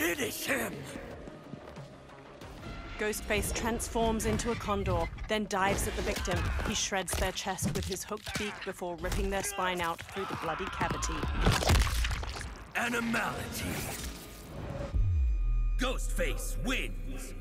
Finish him! Ghostface transforms into a condor, then dives at the victim. He shreds their chest with his hooked beak before ripping their spine out through the bloody cavity. Animality. Ghostface wins.